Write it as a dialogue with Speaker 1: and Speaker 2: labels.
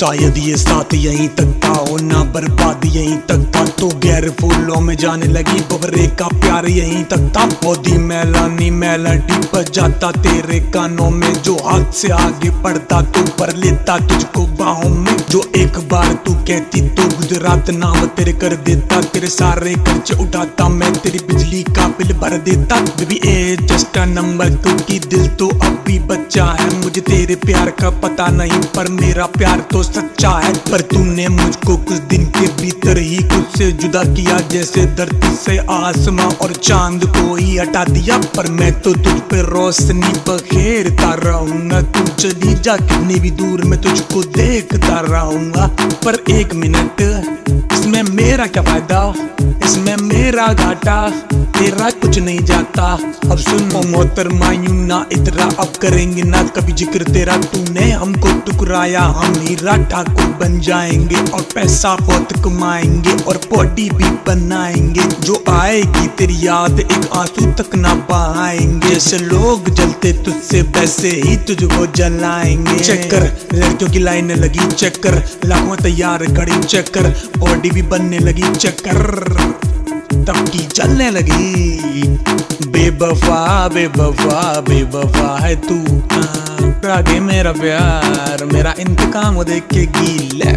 Speaker 1: शायद ये साथ यहीं तक था और ना बर्बाद यहीं तक था। तो गैर फूलों में जाने लगी बबरे का प्यार यहीं तक था। पौधी मैलानी मेलाडी बजाता तेरे कानों में। जो हाथ से आगे पड़ता तू पर लेता तुझको बाहों में। जो एक बार तू कहती तो गुजरात नाम तेरे कर देता। तेरे सारे खर्चे उठाता, मैं तेरी बिजली का बिल भर देता। बेबी ए जस्ट नंबर क्योंकि दिल तो अब भी बच्चा है। मुझे तेरे प्यार का पता नहीं, पर मेरा प्यार तो सच्चा है। पर तूने मुझको कुछ दिन के भीतर ही खुद से जुदा किया, जैसे धरती से आसमां और चाँद को ही हटा दिया। पर मैं तो तुझ पे रोशनी बखेरता रहूँगा। तू चली जा, कितनी भी दूर मैं तुझको देखता रहूँगा। पर एक मिनट, इसमें मेरा क्या फ़ायदा? इसमें मेरा घाटा? तेरा कुछ नहीं जाता। अब सुन मोहतर मायू ना इतरा अब करेंगे ना कभी ज़िक्र तेरा। तूने हमको टुकराया, हम हीरा ठाकुर बन जाएँगे और पैसा बहुत कमाएँगे और बॉडी भी बनाएँगे। जो आएगी तेरी याद एक आँसू तक ना बहाएँगे। जैसे लोग जलते तुझसे, वैसे ही तुझको जलाएँगे। चक्कर लड़कियों की लाइन लगी चक्कर लाखों तैयार खड़ी चक्कर बॉडी भी बनने लगी चक्कर तब की चलने लगी। बेबफा बेबफा बेबफा है तू। आगे मेरा प्यार, मेरा इंतकाम देख के गीला।